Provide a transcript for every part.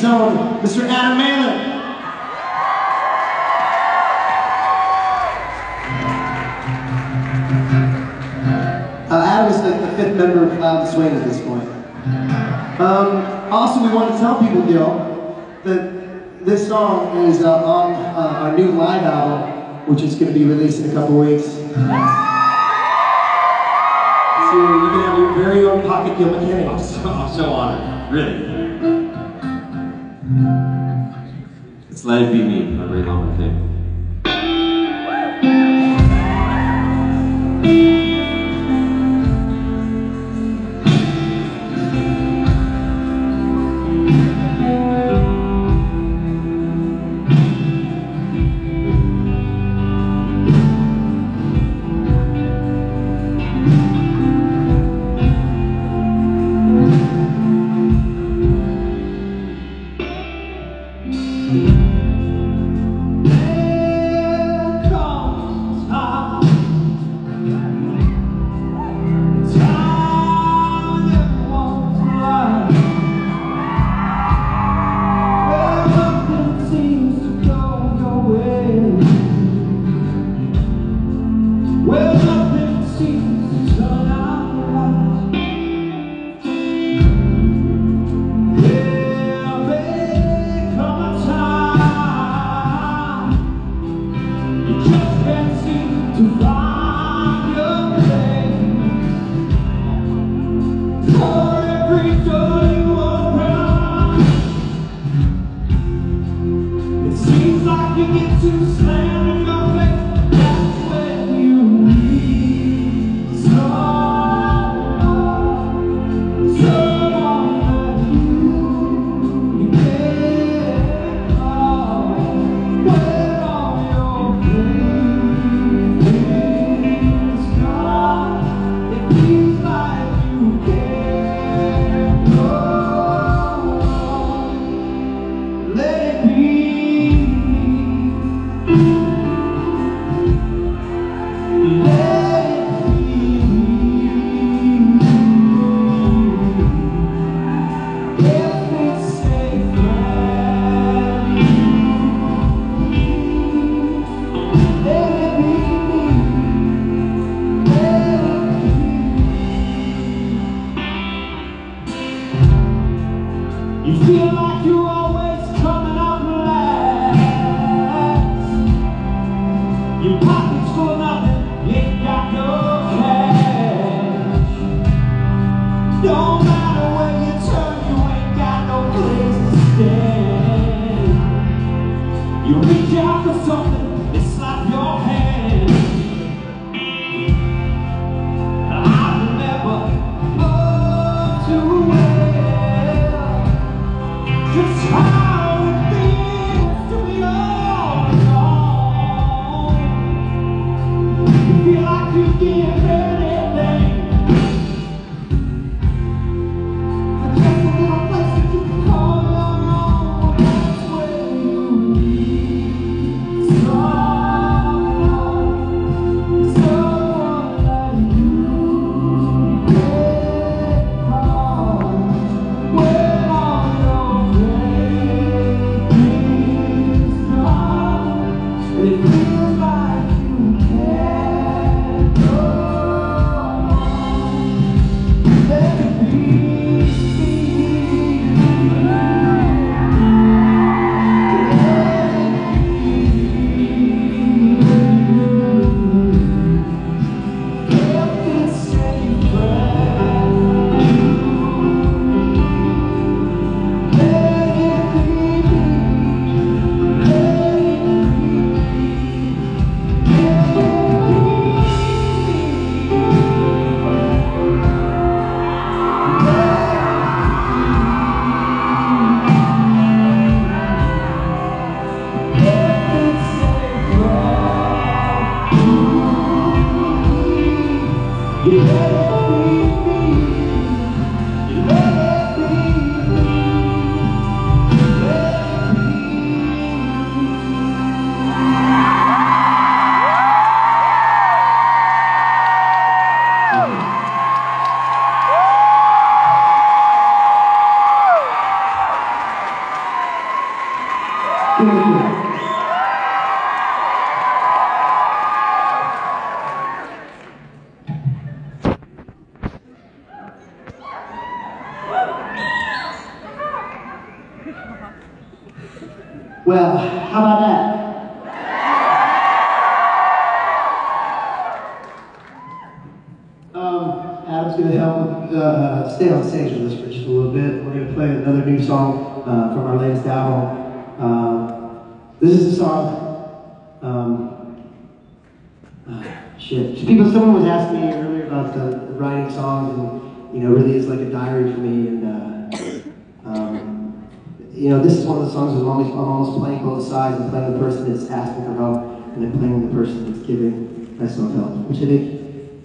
Tone, Mr. Adam Malin. Uh, Adam is the, the, fifth member of Louden Swain at this point. Um, also, we want to tell people, Gil, that this song is uh, on uh, our new live album, which is going to be released in a couple weeks. So you can have your very own pocket Gil McKinney. I'm so, I'm so honored, really. It's let it be me, my very long thing. The person that's giving myself help, which I think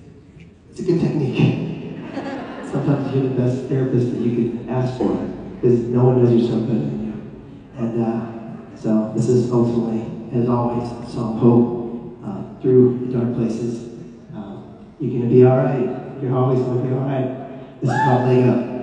it's a good technique. Sometimes you're the best therapist that you could ask for, because no one knows yourself better than you. And uh, so this is ultimately, as always, song Hope uh, through the dark places. Uh, you're gonna be all right. You're always gonna be all right. This is called Leg Up.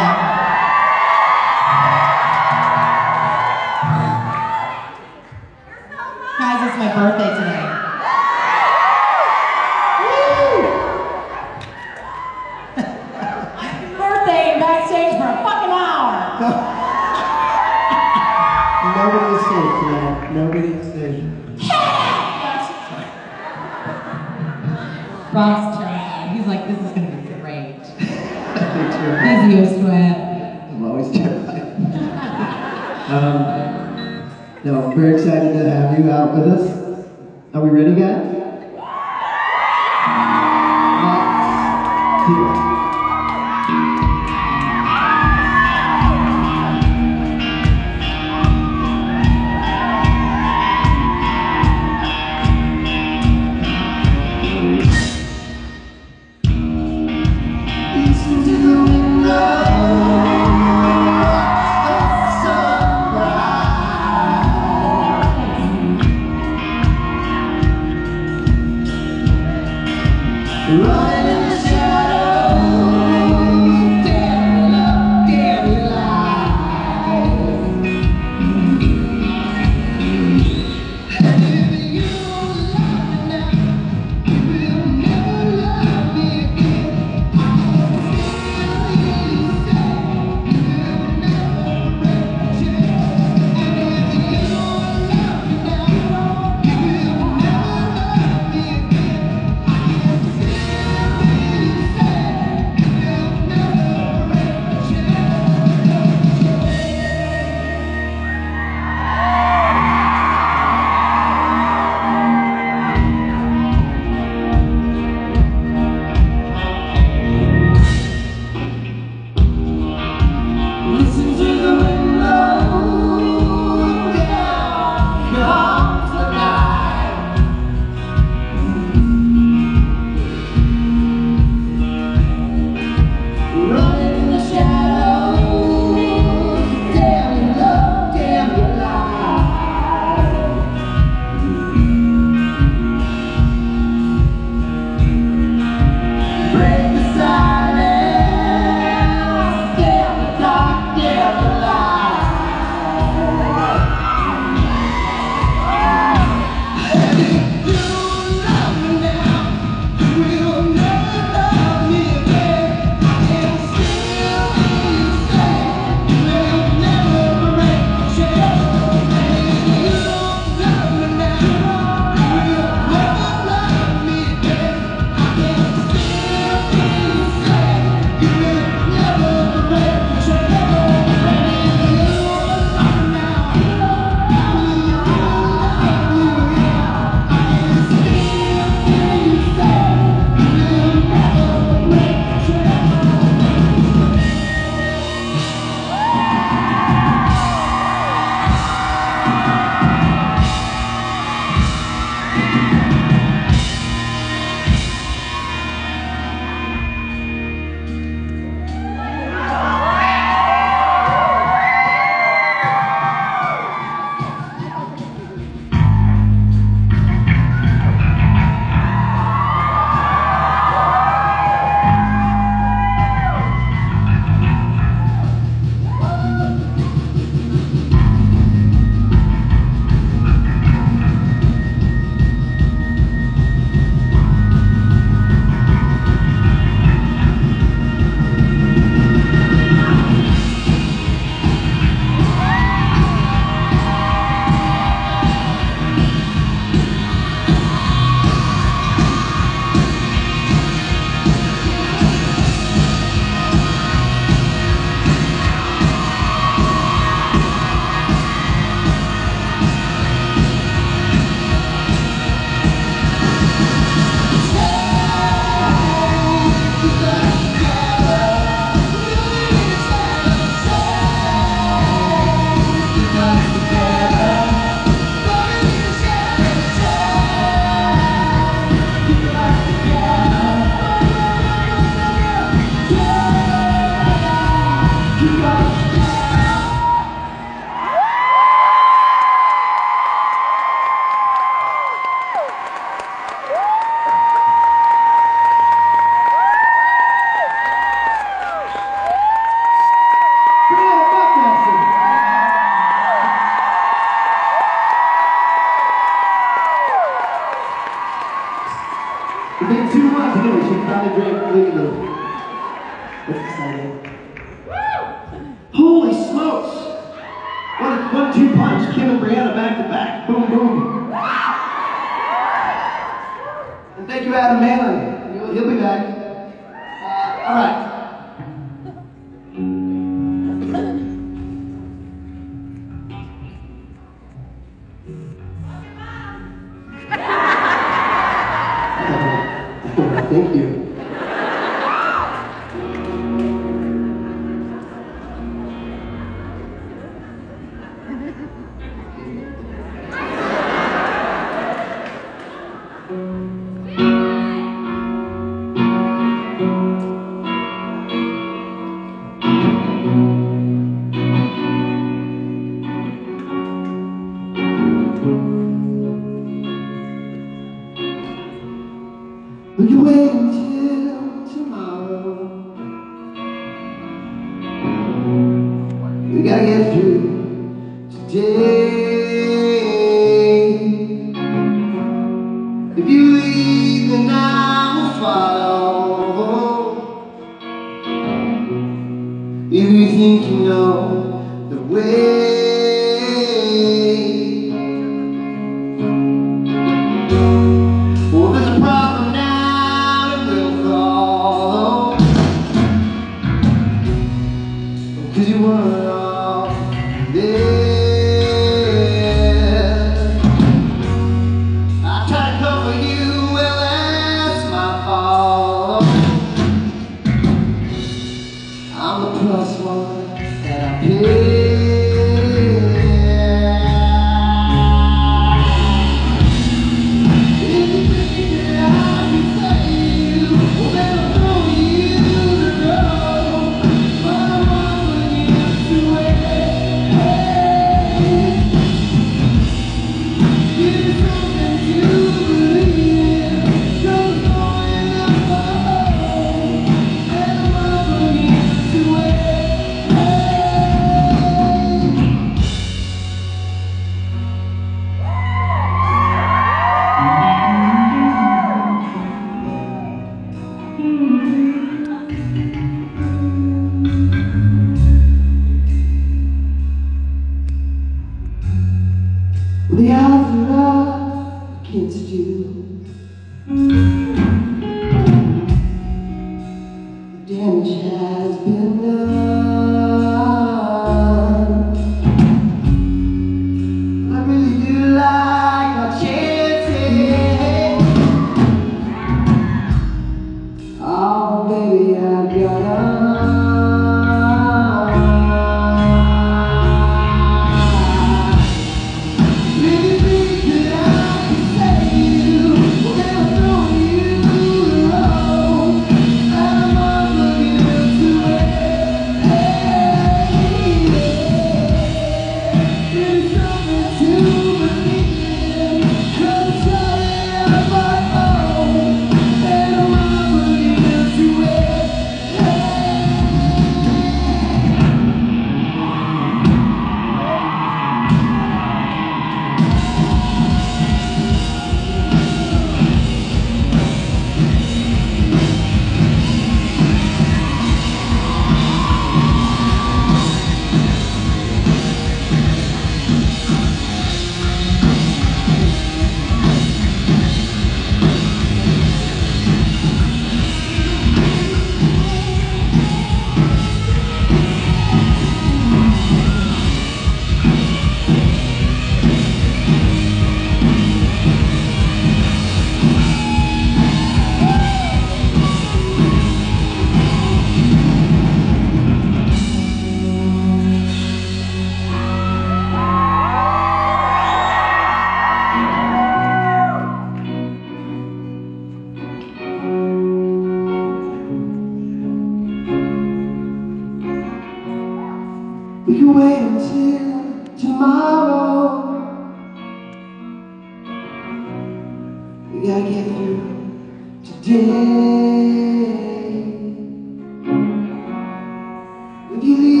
If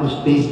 Marcos 3,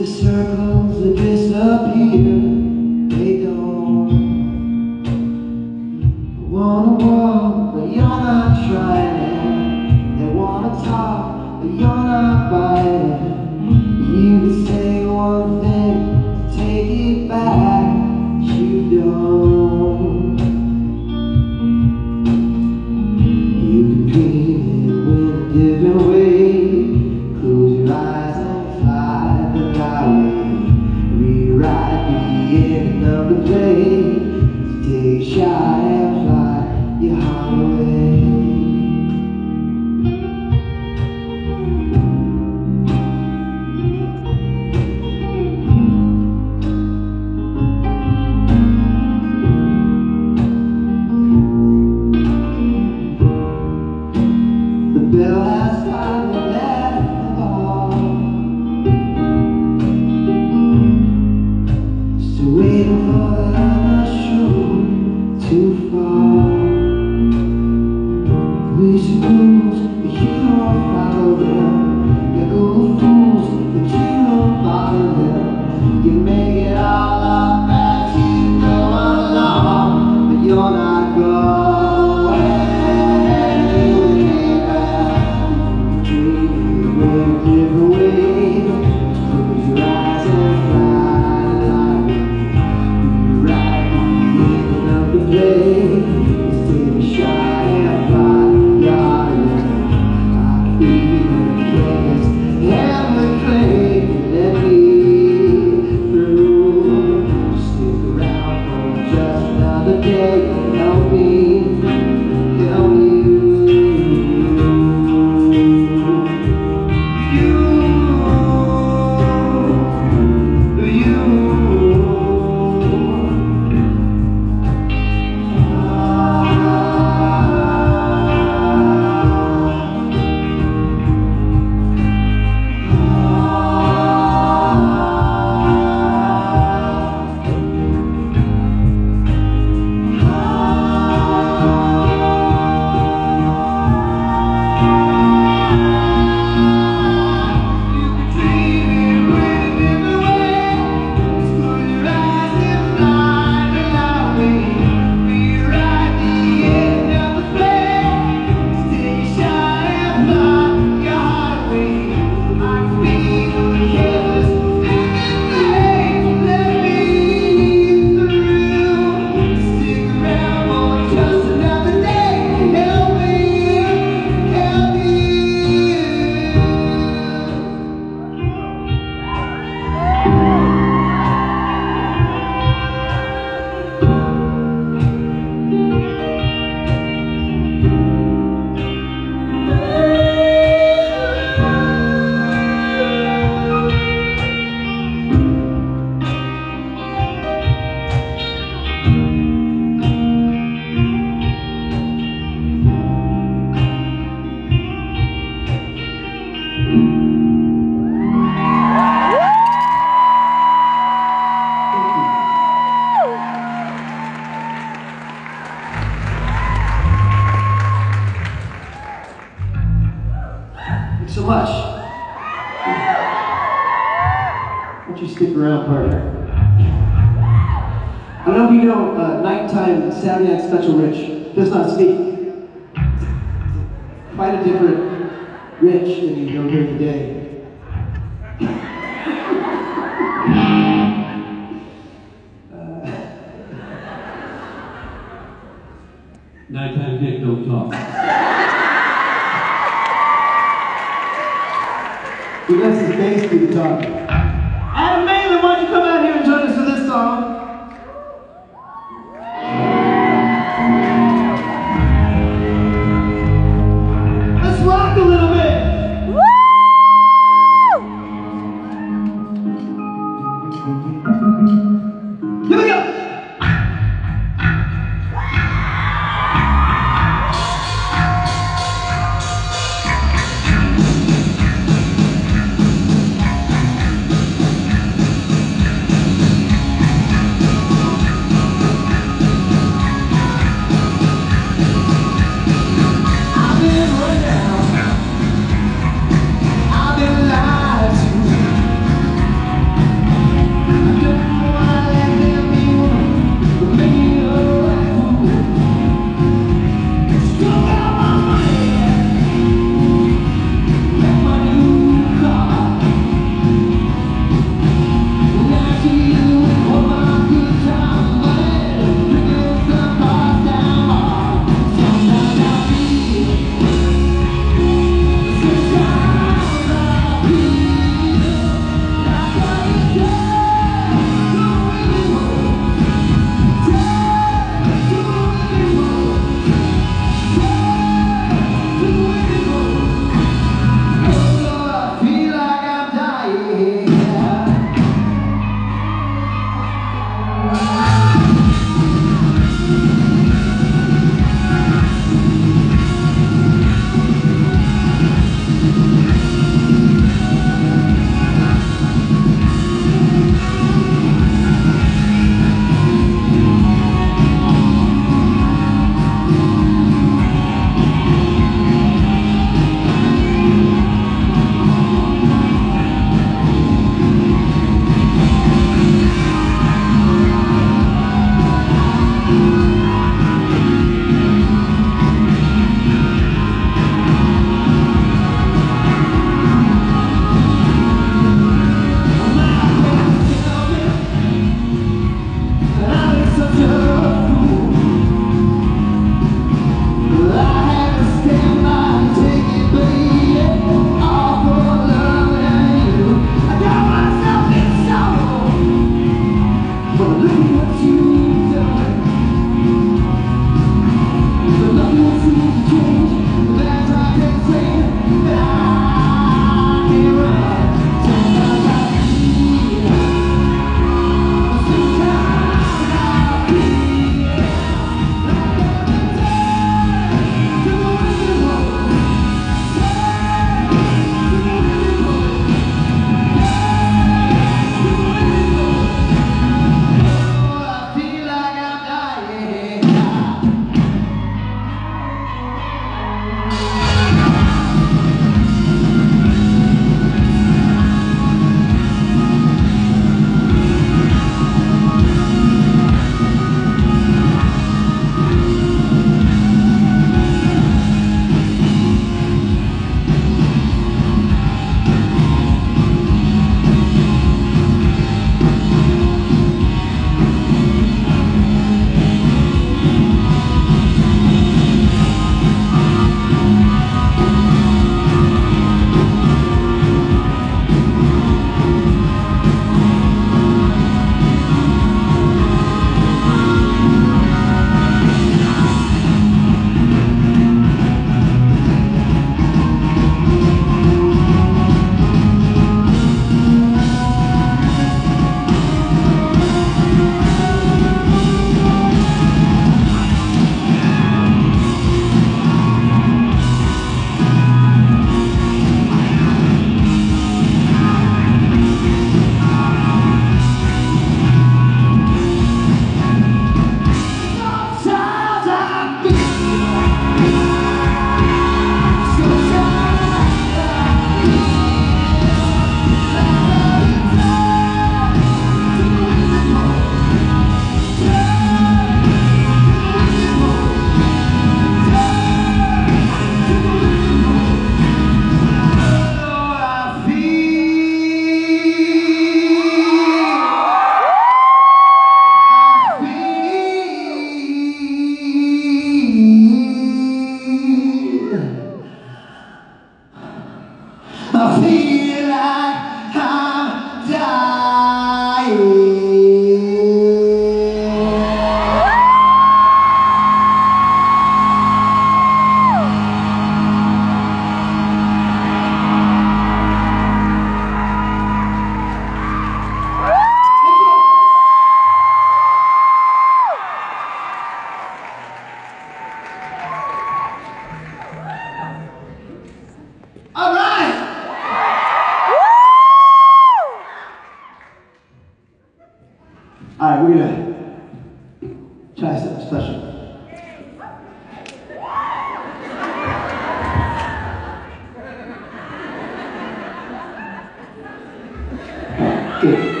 Yes.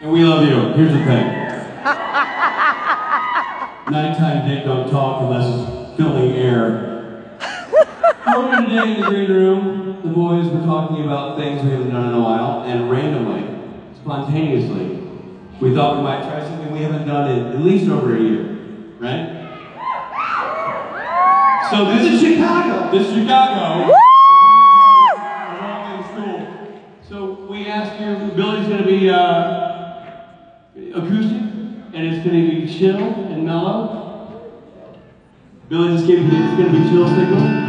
And we love you. Here's the thing. Nighttime Dick don't talk unless it's filling air. Earlier today in the green room, the boys were talking about things we haven't done in a while, and randomly, spontaneously, we thought we might try something we haven't done in at least over a year, right? So this is Chicago. This is Chicago. All things cool. So we asked you, Billy's gonna be uh, acoustic, and it's gonna be chill and mellow. Billy just gave me it's gonna be chill signal.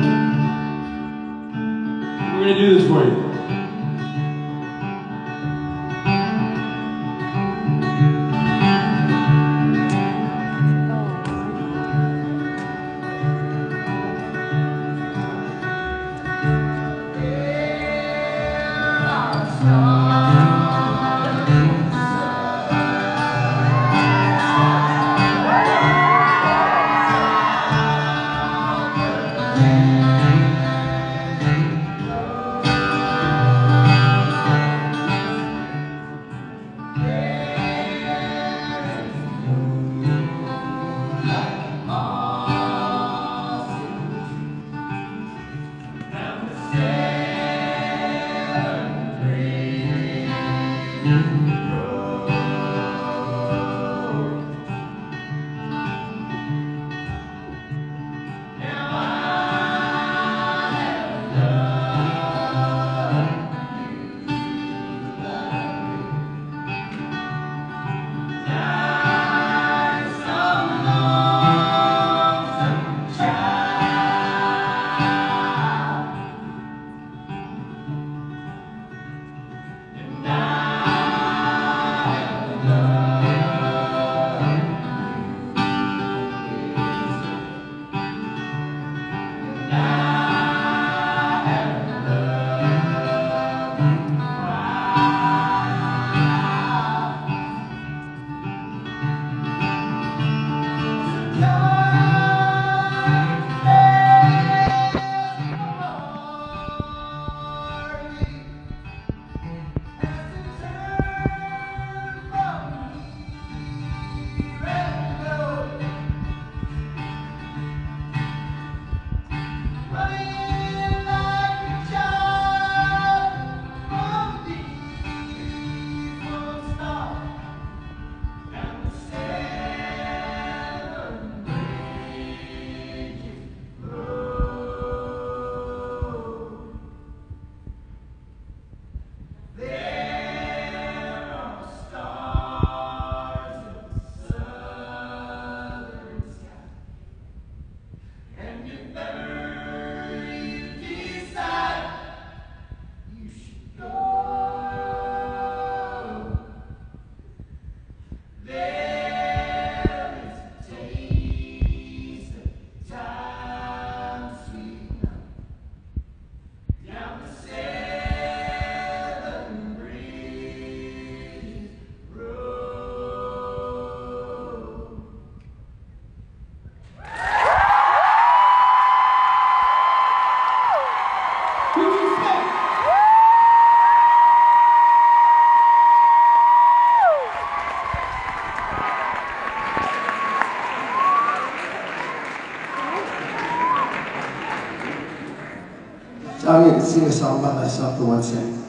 sing a song by myself for one second.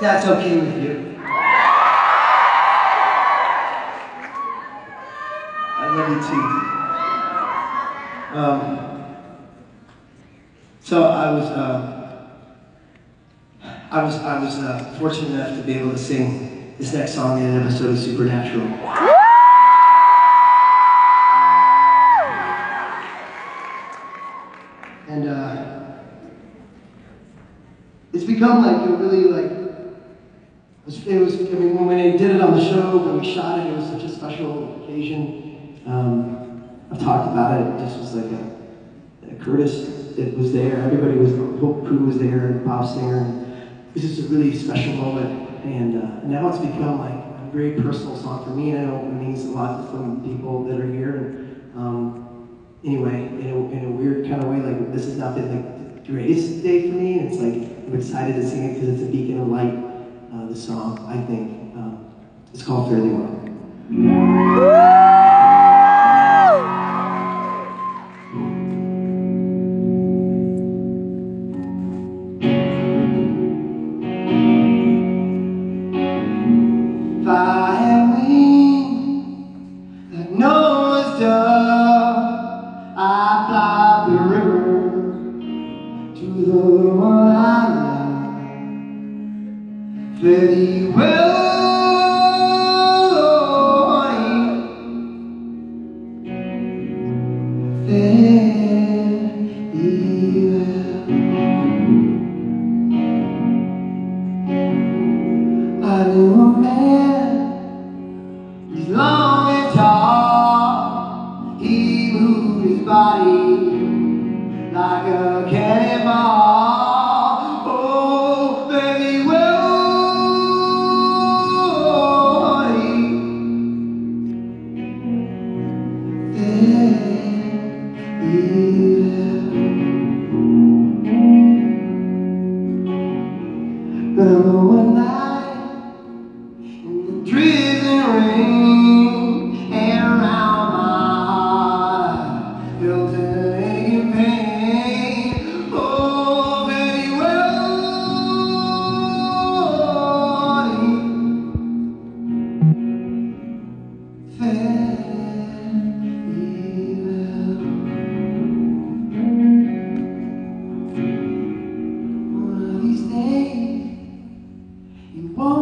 That's okay with you. I love you too. Um, so I was, uh, I was, I was uh, fortunate enough to be able to sing this next song in an episode of Supernatural. become like a really like it was, I mean, when we did it on the show, when we shot it, it was such a special occasion. Um, I've talked about it, it just was like a, a Curtis, it was there, everybody was, the whole crew was there, and Bob Singer, and it was just a really special moment. And uh, now it's become like a very personal song for me, and I know it means a lot to some people that are here. And, um, anyway, in a, in a weird kind of way, like this has not been like the greatest day for I'm excited to sing it because it's a beacon of light, uh, the song, I think. Um, it's called Fare Thee Well. You won't.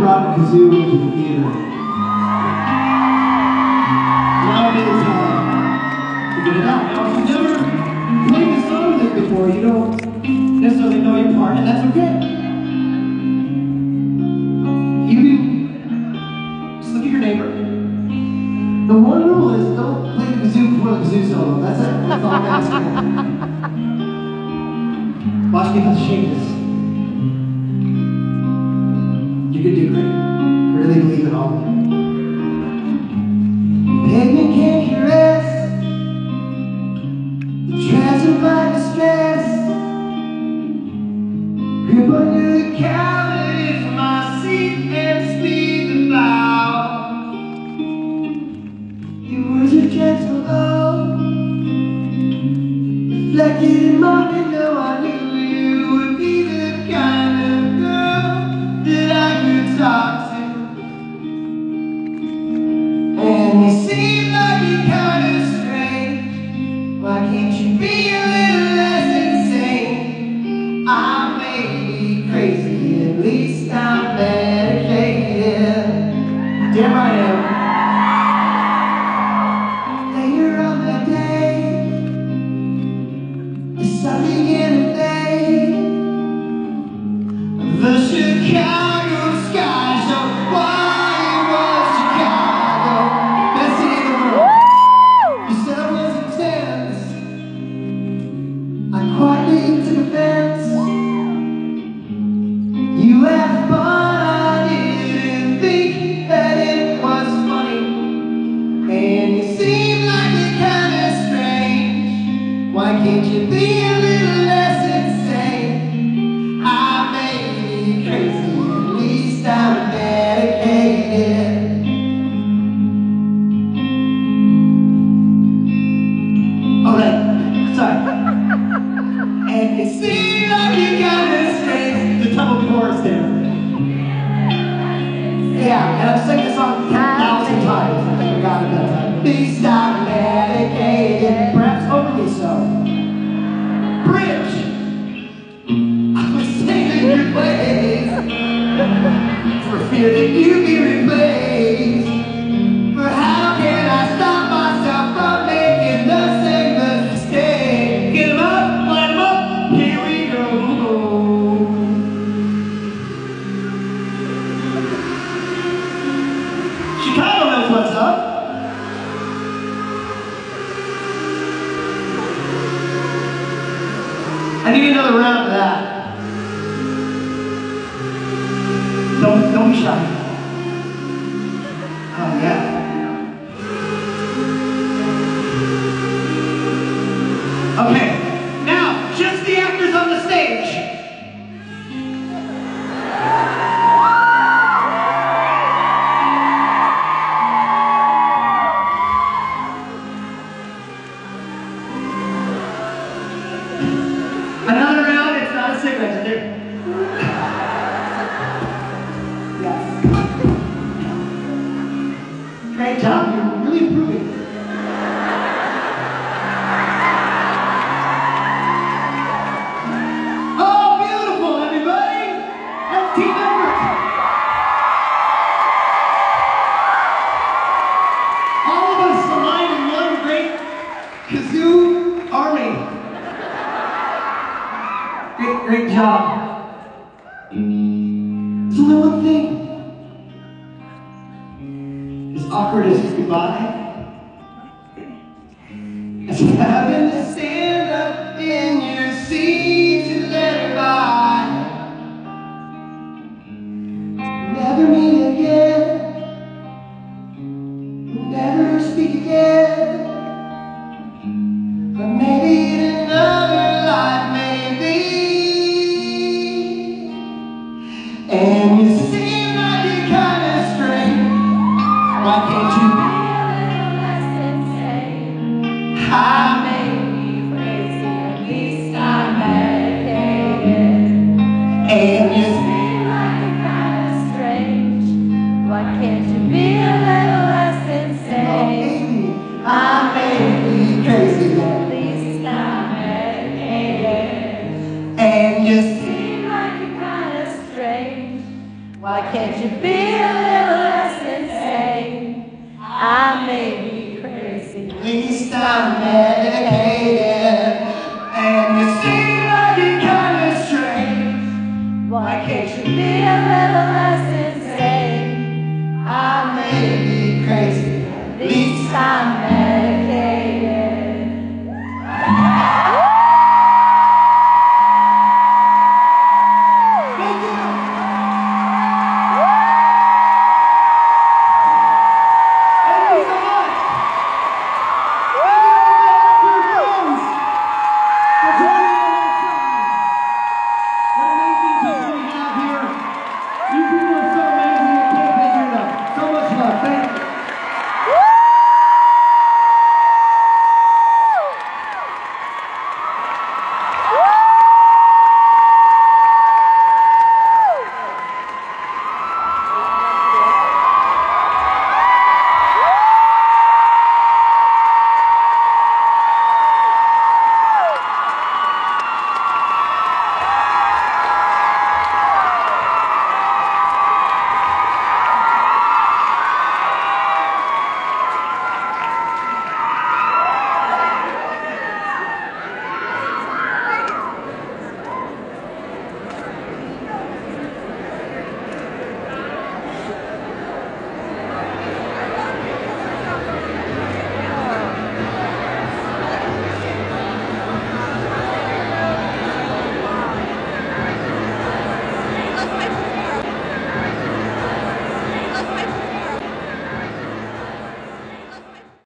brought Kazoo into the theater. Nowadays, uh, if you don't, if you never played this song with it before, you don't